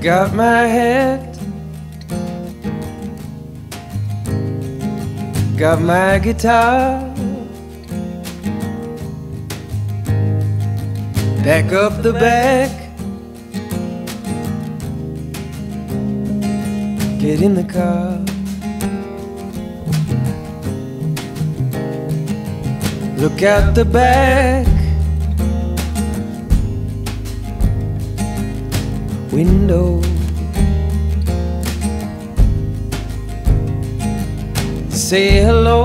got my hat, got my guitar. Back up the back, get in the car. Look out the back window. Say hello.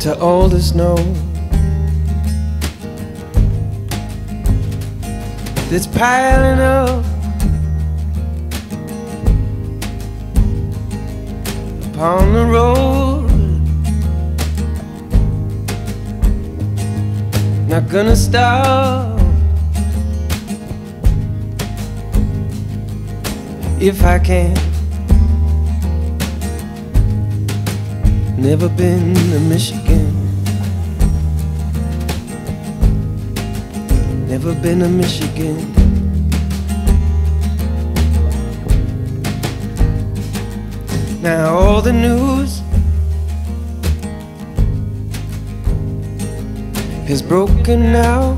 To all the snow. That's piling up Not gonna stop if I can. Never been to Michigan. Never been to Michigan. Now all the news is broken now.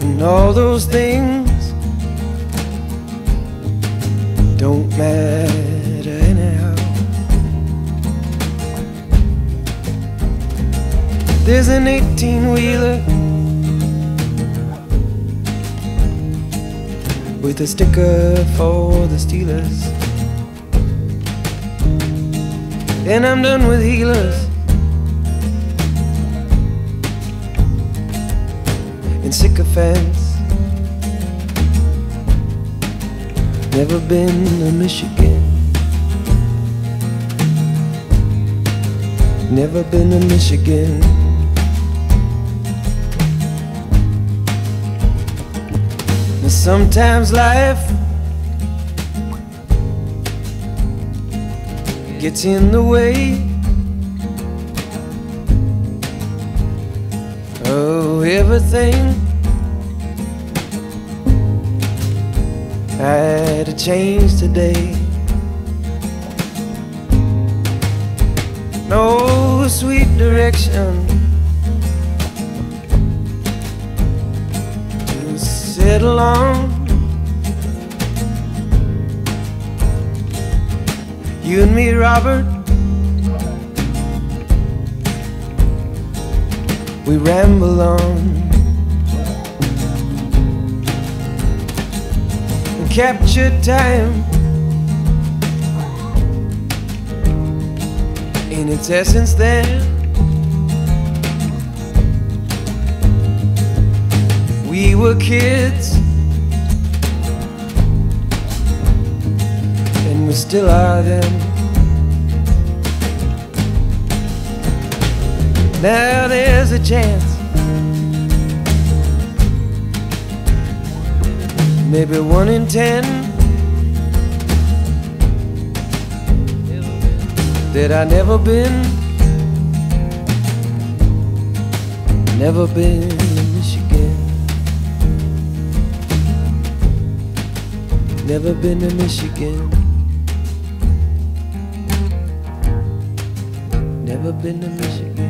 And all those things don't matter anyhow. There's an 18 wheeler with a sticker for the Steelers. And I'm done with healers and sycophants. Never been to Michigan. Never been to Michigan. And sometimes life gets in the way. Oh, everything had to change today. No sweet direction to settle on. You and me, Robert. We ramble on and capture time in its essence. Then we were kids. Still are them. Now there's a chance, maybe one in ten, that I never been, never been to Michigan. Never been to Michigan. never been to Michigan.